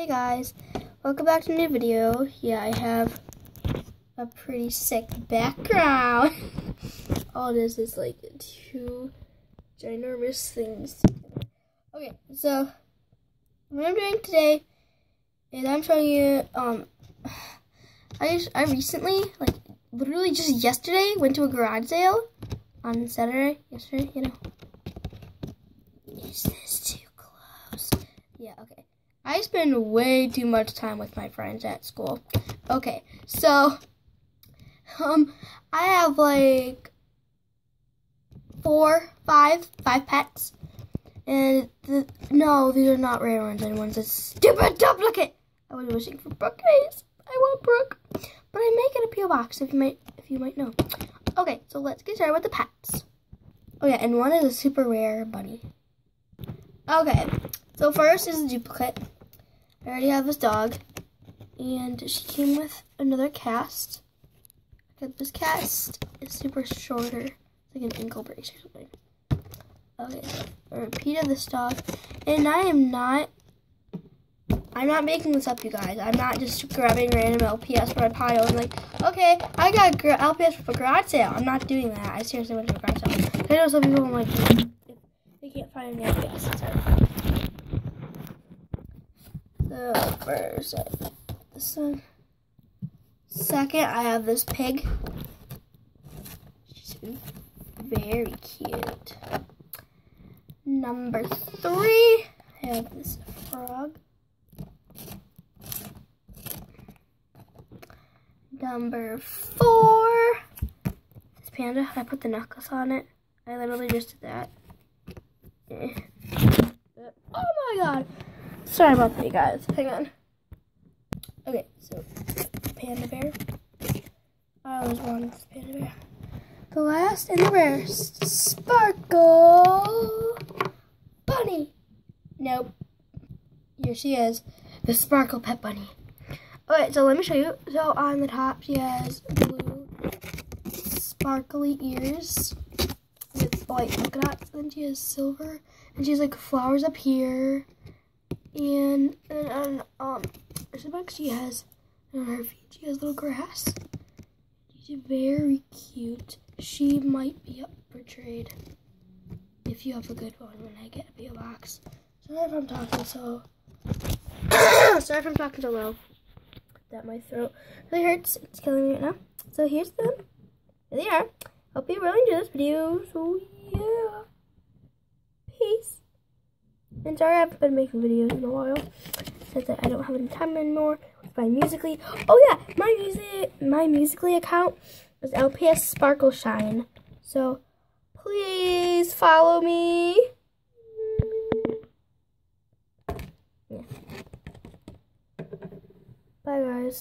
Hey guys, welcome back to a new video. Yeah, I have a pretty sick background. All this is like two ginormous things. Okay, so what I'm doing today is I'm showing you, um, I, just, I recently, like literally just yesterday, went to a garage sale on Saturday, yesterday, you know. Is this too close? Yeah, okay. I spend way too much time with my friends at school. Okay, so um I have like four, five, five pets. And the, no, these are not rare ones. Anyone's a stupid duplicate. I was wishing for Brooke. I want Brooke. But I make get a PO box if you might if you might know. Okay, so let's get started with the pets. Oh yeah, and one is a super rare bunny. Okay, so first is a duplicate. I already have this dog. And she came with another cast. Got this cast is super shorter. It's like an ankle brace or something. Okay, a repeat of this dog. And I am not I'm not making this up, you guys. I'm not just grabbing random LPS from my pile and like, okay, I got LPS for a garage sale. I'm not doing that. I seriously went to a garage sale. I know some people like, they can't find any LPS. So first, this one. Second, I have this pig. She's very cute. Number three, I have this frog. Number four, this panda. I put the necklace on it. I literally just did that. Eh. Oh my god. Sorry about that, you guys. Hang on. Okay, so panda bear. I always wanted this panda bear. The last and the rarest, Sparkle Bunny. Nope. Here she is, the Sparkle Pet Bunny. Alright, so let me show you. So on the top, she has blue sparkly ears with white polka dots. Then she has silver, and she has like flowers up here. And then um, there's a she has on her feet. She has little grass. She's very cute. She might be up for trade if you have a good one when I get a PO box. Sorry if I'm talking so. Sorry if I'm talking so low. That my throat really hurts. It's killing me right now. So here's them. Here they are. Hope you really enjoy this video. So yeah. Peace. And sorry I haven't been making videos in a while. Said that I don't have any time anymore with my Musical.ly. Oh yeah, my music my Musical.ly account is LPS Sparkle Shine. So please follow me. Yeah. Bye guys.